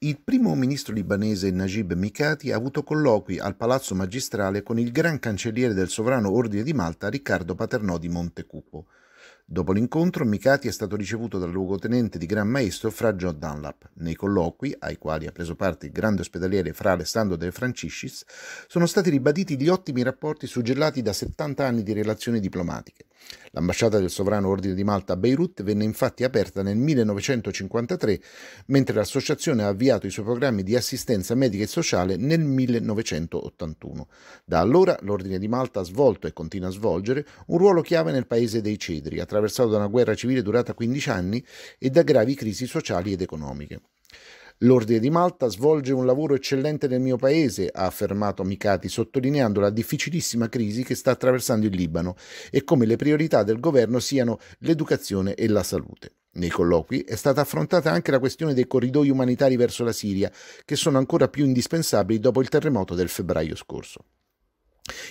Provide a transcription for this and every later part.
Il primo ministro libanese Najib Mikati ha avuto colloqui al Palazzo Magistrale con il gran cancelliere del Sovrano Ordine di Malta Riccardo Paternò di Montecupo. Dopo l'incontro, Mikati è stato ricevuto dal luogotenente di Gran Maestro Fra John Dunlap. Nei colloqui, ai quali ha preso parte il grande ospedaliere Fra Alessandro De Franciscis, sono stati ribaditi gli ottimi rapporti suggellati da 70 anni di relazioni diplomatiche. L'ambasciata del Sovrano Ordine di Malta a Beirut venne infatti aperta nel 1953, mentre l'associazione ha avviato i suoi programmi di assistenza medica e sociale nel 1981. Da allora l'Ordine di Malta ha svolto e continua a svolgere un ruolo chiave nel paese dei cedri, attraversato da una guerra civile durata 15 anni e da gravi crisi sociali ed economiche. L'Ordine di Malta svolge un lavoro eccellente nel mio paese, ha affermato Mikati, sottolineando la difficilissima crisi che sta attraversando il Libano e come le priorità del governo siano l'educazione e la salute. Nei colloqui è stata affrontata anche la questione dei corridoi umanitari verso la Siria, che sono ancora più indispensabili dopo il terremoto del febbraio scorso.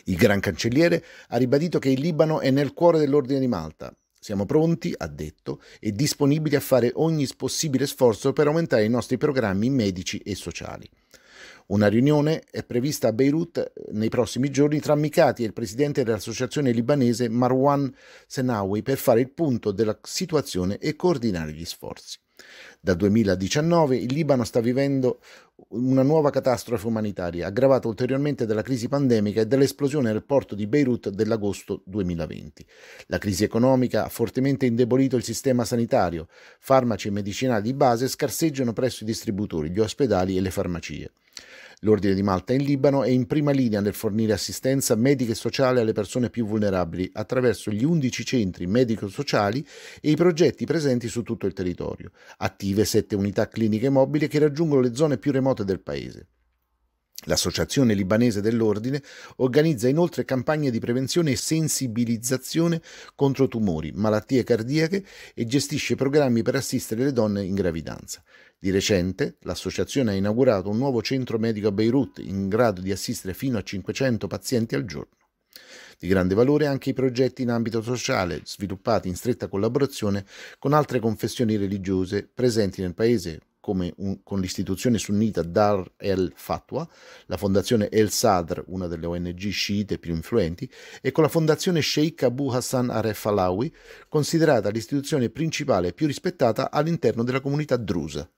Il Gran Cancelliere ha ribadito che il Libano è nel cuore dell'Ordine di Malta siamo pronti, ha detto, e disponibili a fare ogni possibile sforzo per aumentare i nostri programmi medici e sociali. Una riunione è prevista a Beirut nei prossimi giorni tra Mikati e il presidente dell'associazione libanese Marwan Senawi per fare il punto della situazione e coordinare gli sforzi. Dal 2019 il Libano sta vivendo una nuova catastrofe umanitaria, aggravata ulteriormente dalla crisi pandemica e dall'esplosione del porto di Beirut dell'agosto 2020. La crisi economica ha fortemente indebolito il sistema sanitario, farmaci e medicinali di base scarseggiano presso i distributori, gli ospedali e le farmacie. L'Ordine di Malta in Libano è in prima linea nel fornire assistenza medica e sociale alle persone più vulnerabili attraverso gli 11 centri medico-sociali e i progetti presenti su tutto il territorio, attive sette unità cliniche mobili che raggiungono le zone più remote del paese. L'Associazione Libanese dell'Ordine organizza inoltre campagne di prevenzione e sensibilizzazione contro tumori, malattie cardiache e gestisce programmi per assistere le donne in gravidanza. Di recente l'associazione ha inaugurato un nuovo centro medico a Beirut in grado di assistere fino a 500 pazienti al giorno. Di grande valore anche i progetti in ambito sociale, sviluppati in stretta collaborazione con altre confessioni religiose presenti nel paese, come un, con l'istituzione sunnita Dar el Fatwa, la fondazione El Sadr, una delle ONG sciite più influenti, e con la fondazione Sheikh Abu Hassan Aref Alawi, considerata l'istituzione principale e più rispettata all'interno della comunità drusa.